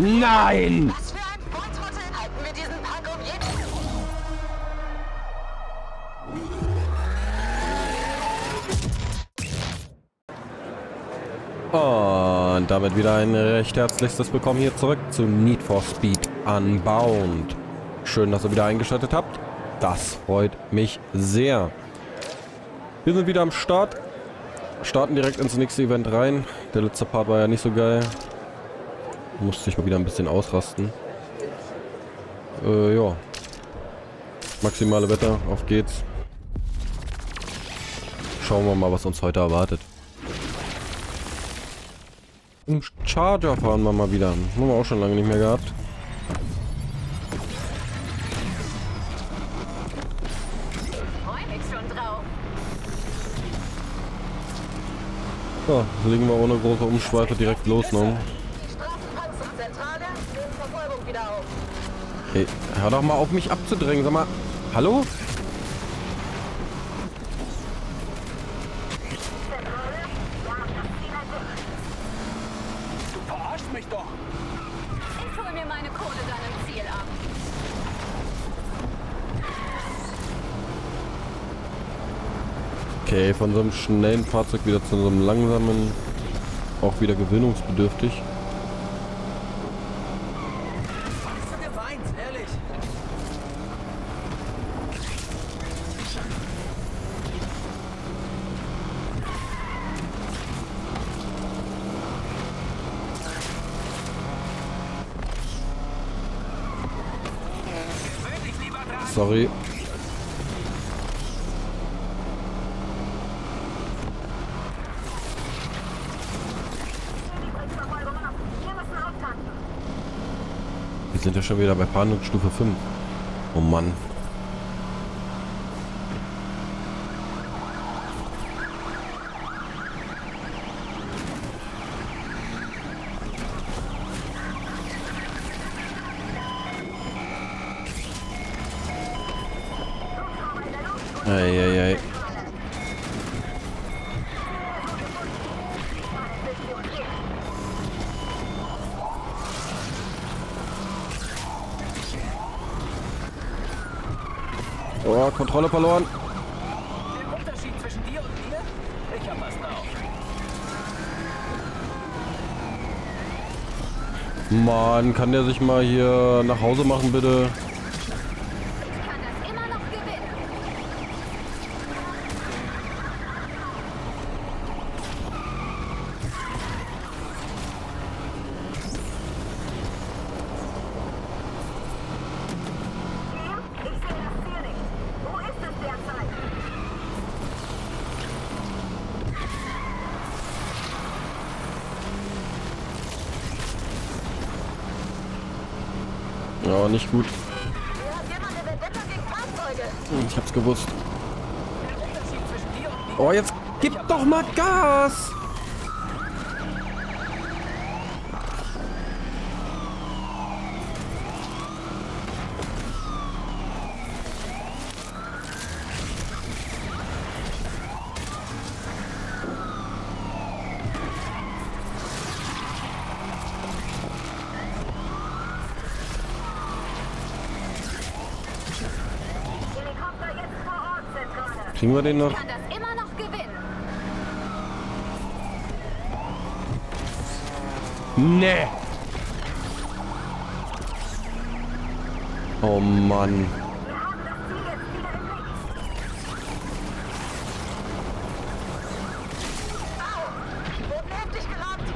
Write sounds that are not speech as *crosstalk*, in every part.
Nein! Was für ein Volltrottel! Halten wir diesen Punk um jeden... Und damit wieder ein recht herzlichstes Willkommen hier zurück zu Need for Speed Unbound. Schön, dass ihr wieder eingeschaltet habt. Das freut mich sehr. Wir sind wieder am Start. Starten direkt ins nächste Event rein. Der letzte Part war ja nicht so geil. Musste ich mal wieder ein bisschen ausrasten. Äh, ja. Maximale Wetter, auf geht's. Schauen wir mal, was uns heute erwartet. Im Charger fahren wir mal wieder. Haben wir auch schon lange nicht mehr gehabt. So, legen wir ohne große Umschweife direkt los, ne? Ey, hör doch mal auf mich abzudrängen, sag mal. Hallo? Du verarschst mich doch. Ich hol mir meine Kohle dann im Ziel ab. Okay, von so einem schnellen Fahrzeug wieder zu so einem langsamen. Auch wieder gewinnungsbedürftig. Sorry. Wir sind ja schon wieder bei Fahndungsstufe 5. Oh Mann. Eieiei. Oh, Kontrolle verloren. Mann, kann der sich mal hier nach Hause machen, bitte? Ja, nicht gut. Fahrzeuge. Ich hab's gewusst. Oh, jetzt gib doch mal Gas! Kriegen wir den noch? Ich kann das immer noch gewinnen. Nee. Oh Mann. Wir haben das Ziel jetzt wieder im Blick. Au! Boden heftig gerammt.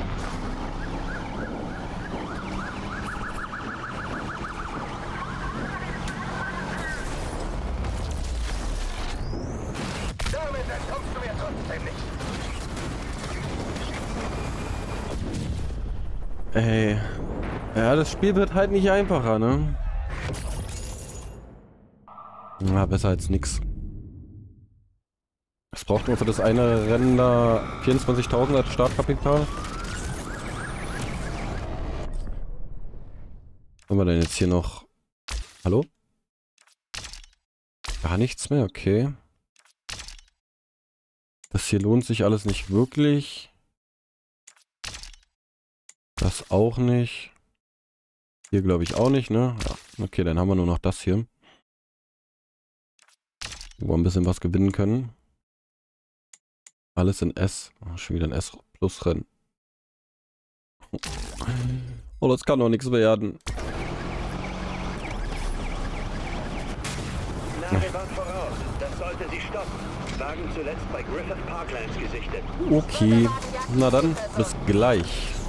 Damit entkommst du mir trotzdem nicht. Ey. Ja, das Spiel wird halt nicht einfacher, ne? Na, besser als nix. Es braucht nur für das eine Rennen da 24.000 als Startkapital. Haben wir denn jetzt hier noch... Hallo? Gar nichts mehr, okay. Das hier lohnt sich alles nicht wirklich. Das auch nicht. Hier glaube ich auch nicht, ne? Ja. Okay, dann haben wir nur noch das hier. Wo wir ein bisschen was gewinnen können. Alles in S. Oh, schon wieder ein S plus Rennen. *laughs* Oh, das kann doch nichts werden. Lage war voraus. Das sollte sie stoppen. Wagen zuletzt bei Griffith Parklands gesichtet. Okay. Na dann, bis gleich.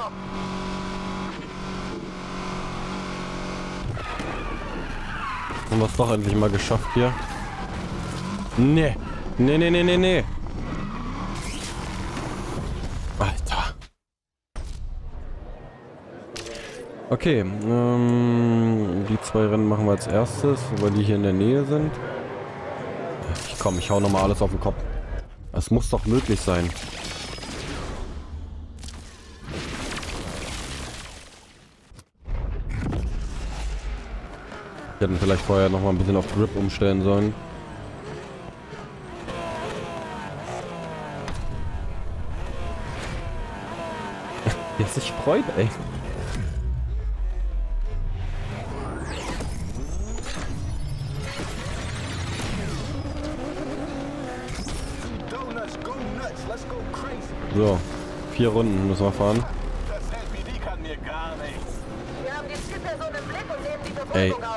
Arschloch! Haben wir es doch endlich mal geschafft hier. Nee. Nee, nee, nee, nee, nee. Alter. Okay, ähm, die zwei Rennen machen wir als erstes, weil die hier in der Nähe sind. Ich komm, ich hau nochmal alles auf den Kopf. Es muss doch möglich sein. Wir hätten vielleicht vorher noch mal ein bisschen auf Grip umstellen sollen. *laughs* Es sich freut, ey. Donuts, go nuts, let's go crazy. So, vier Runden müssen wir fahren. Das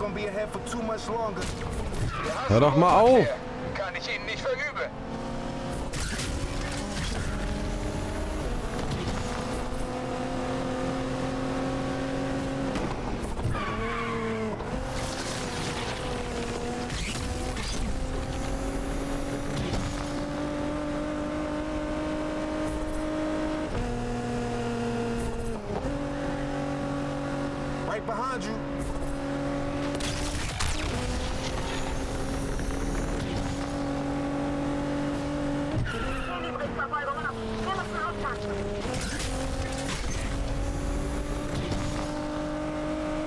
gonna be ahead for too much longer. Hör doch mal auf! Kann ich Ihnen nicht verübeln.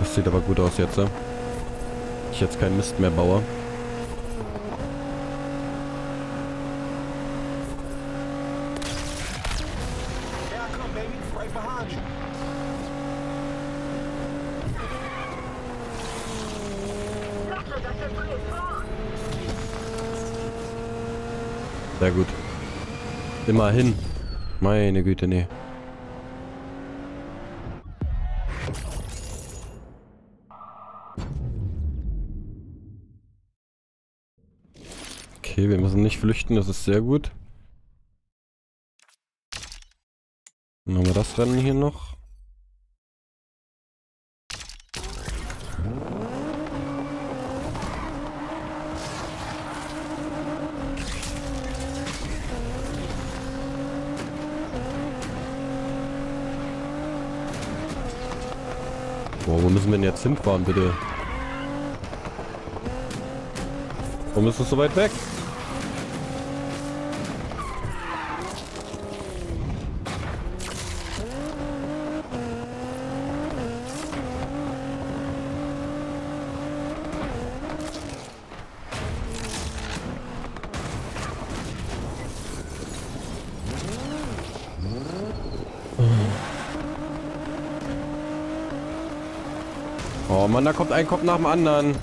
Das sieht aber gut aus jetzt, ne? Ich jetzt keinen Mist mehr baue. Sehr gut. Immerhin. Meine Güte, nee. Okay, wir müssen nicht flüchten, das ist sehr gut. Dann haben wir das Rennen hier noch. Boah, wo müssen wir denn jetzt hinfahren, bitte? Warum ist es so weit weg? Mann, da kommt ein Kopf nach dem anderen.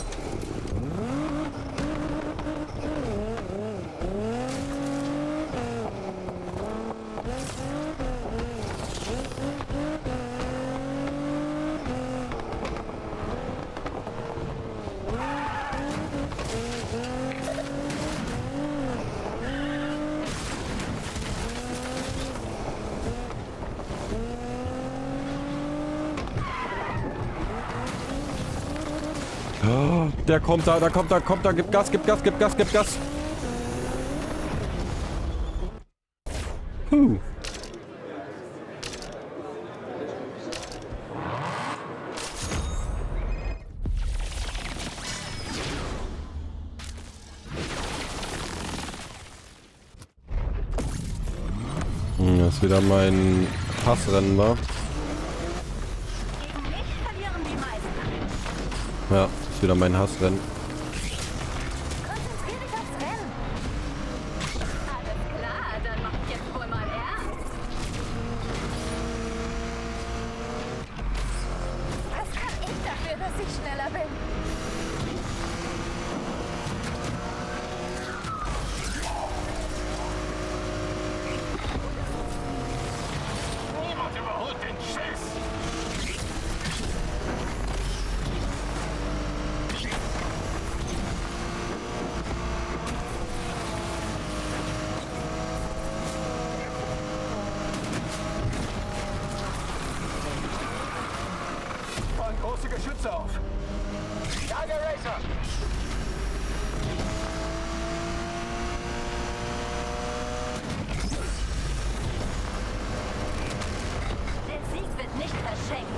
Der kommt da, da kommt da, kommt da, gib Gas, gib Gas, gib Gas, gib Gas. Huh. Hm, Das ist wieder mein Hassrennen war. Ja, wieder mein Hassrennen. Große Geschütze auf. Tiger Racer! Der Sieg wird nicht verschenkt.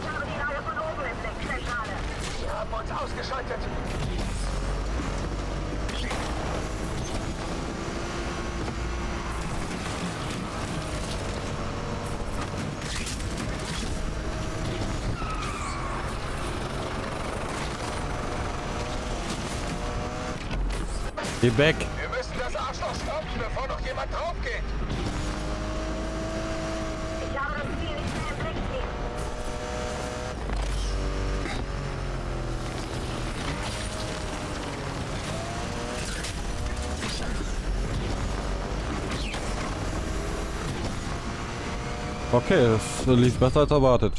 Ich habe die Lage von oben im Blick, Zentrale. Sie haben uns ausgeschaltet. Geh weg. Wir müssen das Arschloch stoppen, bevor noch jemand drauf geht. Ich habe das Ziel nicht mehr im Blick stehen. Okay, das lief besser als erwartet.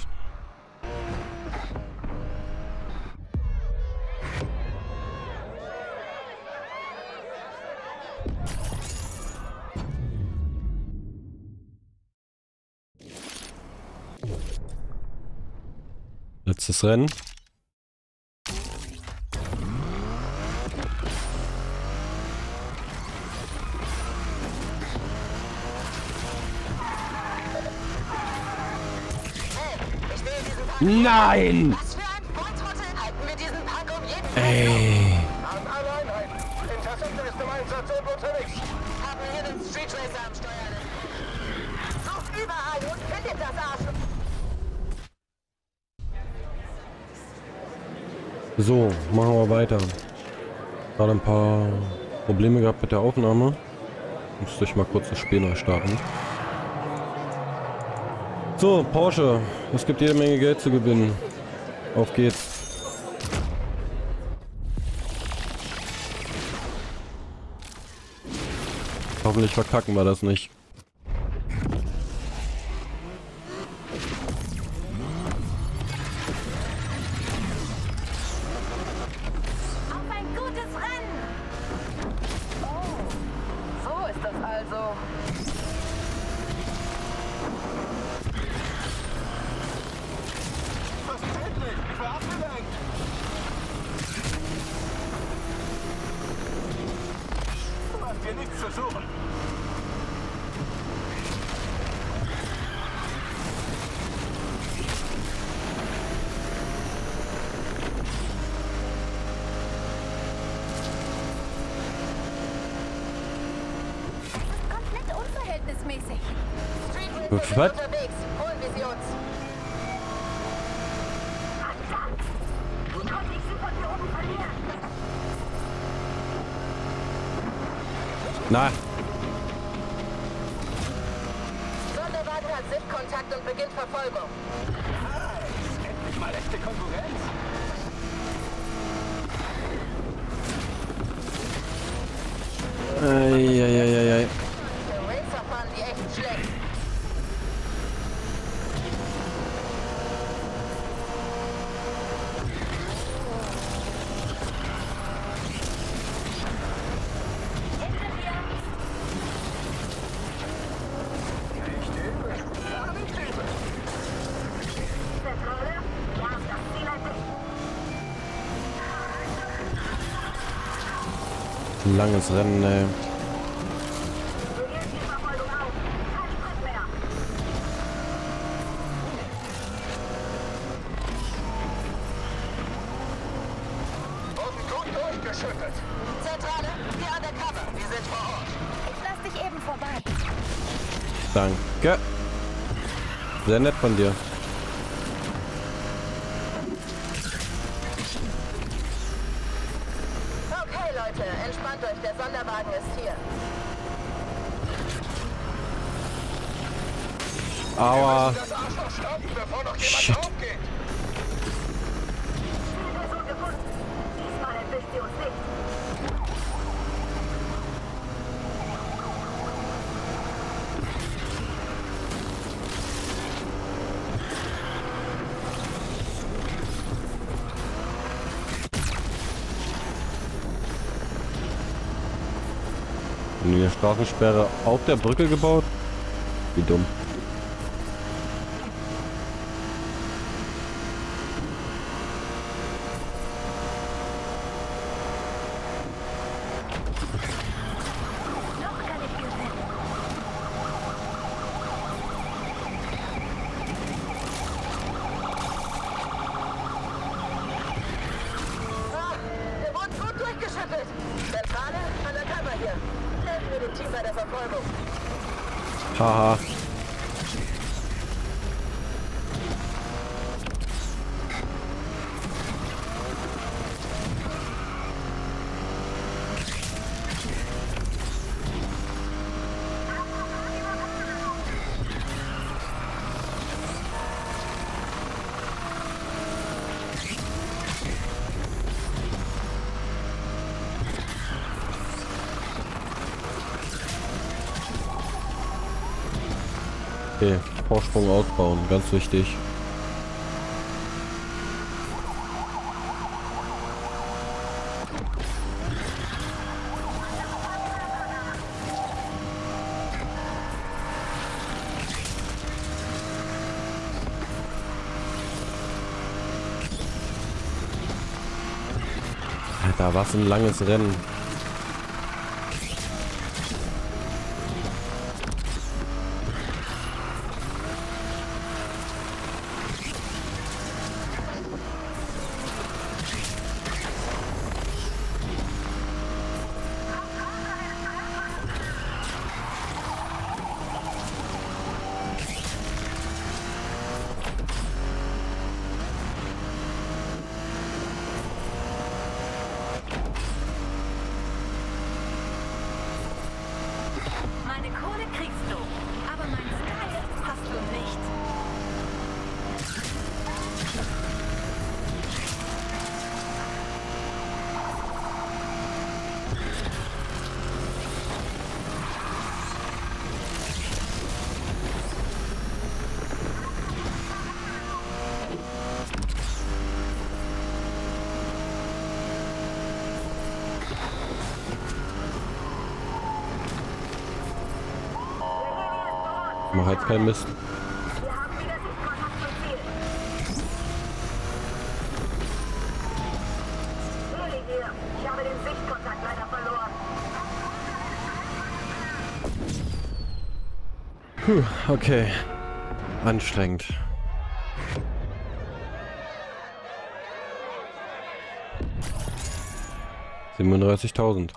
Einsatz und unterwegs. Haben hier den Street Racer am Steuer. Sucht überall und findet das Arsch. So, machen wir weiter. Gerade ein paar Probleme gehabt mit der Aufnahme. Musste ich mal kurz das Spiel neu starten. So, Porsche. Es gibt jede Menge Geld zu gewinnen. Auf geht's. Hoffentlich verkacken wir das nicht. Verlieren? Na, Sonderwagen hat Sichtkontakt und beginnt Verfolgung. Endlich mal echte Konkurrenz. Eieieiei. Für Langes Rennen, ey. Wir. Zentrale, wir undercover. Wir sind vor Ort. Ich lass dich eben vorbei. Danke. Sehr nett von dir. Okay, Leute, entspannt euch. Sonderwagen ist hier. Aua. Das Arschloch stoppen, bevor noch jemand Shit. Eine Straßensperre auf der Brücke gebaut? Wie dumm. Noch kann ich gewinnen. Ah, wir wurden gut durchgeschüttelt. Zentrale, undercover hier. Helfen wir dem Team bei der Verfolgung. Haha. Okay, Vorsprung ausbauen, ganz wichtig. Alter, was ein langes Rennen. Meine Kohle kriegst du, aber mein Style hast du nicht. Ich mach jetzt keinen Mist. Puh, okay. Anstrengend. Siebenunddreißigtausend.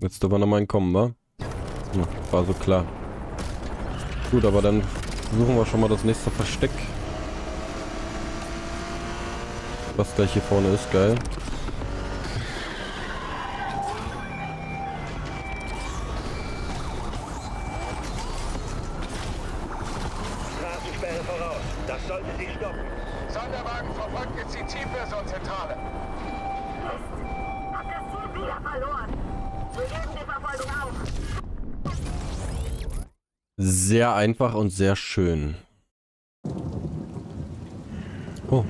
Jetzt aber noch mal kommen, wa? Ja, war so klar. Gut, aber dann suchen wir schon mal das nächste Versteck. Was gleich hier vorne ist, geil. Straßensperre voraus. Das sollte sie stoppen. Sonderwagen verfolgt Sehr einfach und sehr schön. Oh.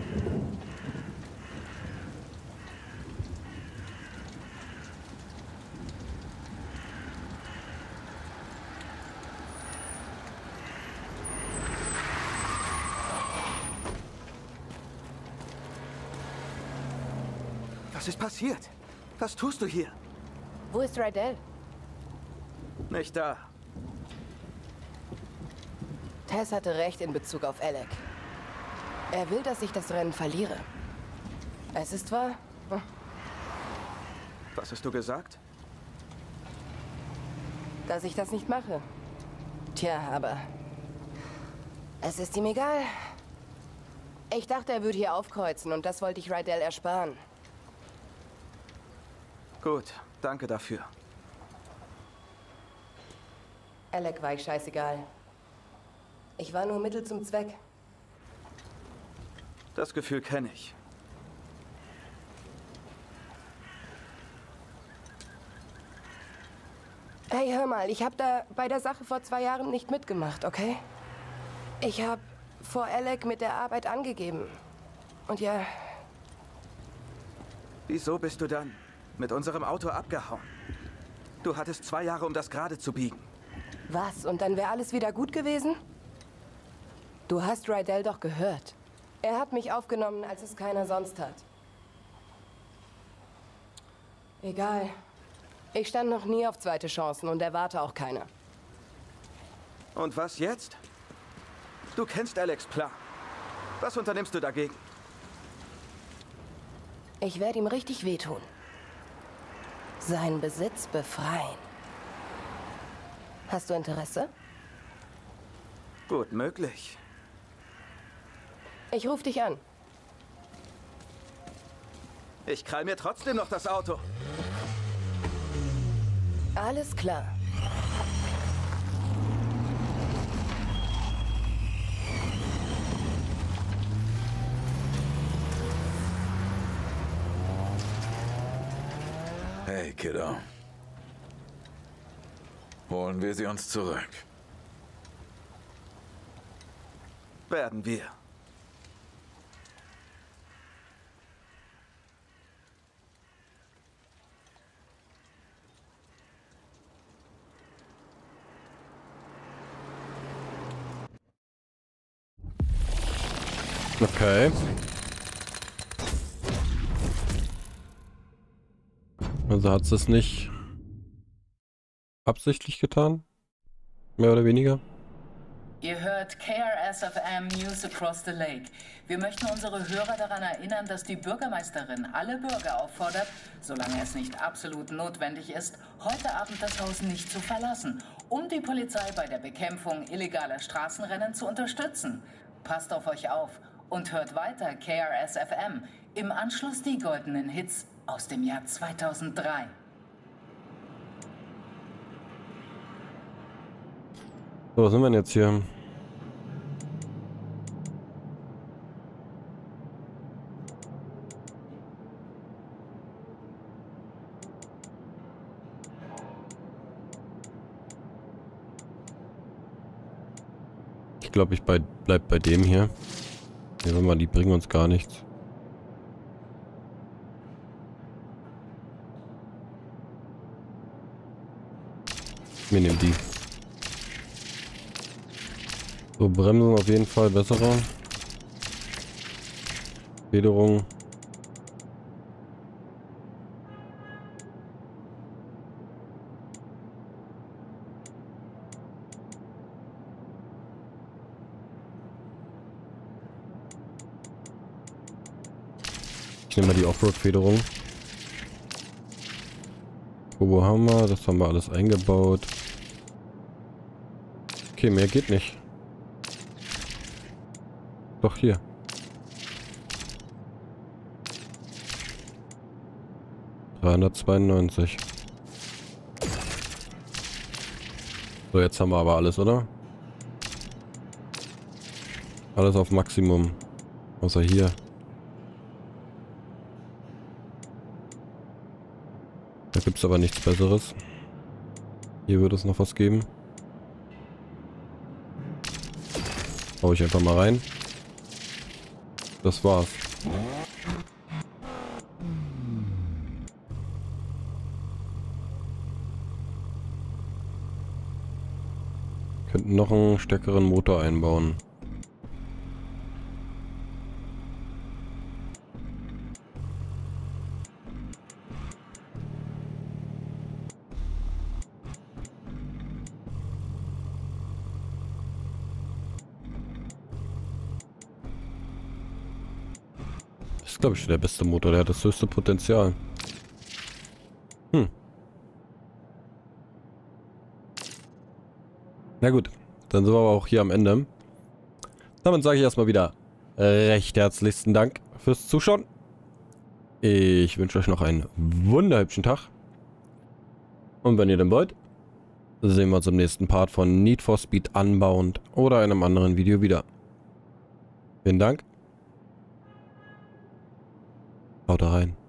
Was ist passiert? Was tust du hier? Wo ist Rydell? Nicht da. Tess hatte recht in Bezug auf Alec. Er will, dass ich das Rennen verliere. Es ist wahr. Hm, Was hast du gesagt? dass ich das nicht mache. Tja, aber es ist ihm egal. Ich dachte, er würde hier aufkreuzen und das wollte ich Rydell ersparen. Gut, danke dafür. Alec war ich scheißegal. Ich war nur Mittel zum Zweck. Das Gefühl kenne ich. Hey, hör mal, ich habe da bei der Sache vor zwei Jahren nicht mitgemacht, okay? Ich habe vor Alec mit der Arbeit angegeben. Und ja, Wieso bist du dann mit unserem Auto abgehauen? Du hattest zwei Jahre, um das gerade zu biegen. was? Und dann wäre alles wieder gut gewesen? Du hast Rydell doch gehört. Er hat mich aufgenommen, als es keiner sonst hat. Egal. Ich stand noch nie auf zweite Chancen und erwarte auch keine. Und was jetzt? Du kennst Alex Plan. Was unternimmst du dagegen? Ich werde ihm richtig wehtun. Seinen Besitz befreien. Hast du Interesse? Gut möglich. Ich rufe dich an. Ich krall mir trotzdem noch das Auto. Alles klar. Hey, Kiddo. Holen wir sie uns zurück. Werden wir. Okay. Also hat es nicht absichtlich getan? Mehr oder weniger? Ihr hört KRSFM News Across the Lake. Wir möchten unsere Hörer daran erinnern, dass die Bürgermeisterin alle Bürger auffordert, solange es nicht absolut notwendig ist, heute Abend das Haus nicht zu verlassen, um die Polizei bei der Bekämpfung illegaler Straßenrennen zu unterstützen. Passt auf euch auf und hört weiter KRSFM. Im Anschluss die goldenen Hits aus dem Jahr 2003. So, was sind wir denn jetzt hier? Ich glaube, ich bei, bleib bei dem hier. Ja, sag mal, die bringen uns gar nichts. Wir nehmen die. So, Bremsen auf jeden Fall bessere. Federung. Ich nehme mal die Offroad-Federung. Turbo haben wir, das haben wir alles eingebaut. Okay, mehr geht nicht. Doch hier. Dreihundertzweiundneunzig. So, jetzt haben wir aber alles, oder? Alles auf Maximum. Außer hier. Gibt es aber nichts Besseres. Hier würde es noch was geben. Hau ich einfach mal rein. Das war's. Könnten noch einen stärkeren Motor einbauen. Ist, glaube ich, der beste Motor. Der hat das höchste Potenzial. Hm. Na gut, dann sind wir aber auch hier am Ende. Damit sage ich erstmal wieder recht herzlichsten Dank fürs Zuschauen. Ich wünsche euch noch einen wunderhübschen Tag. Und wenn ihr denn wollt, sehen wir uns im nächsten Part von Need for Speed Unbound oder einem anderen Video wieder. Vielen Dank. Haut rein.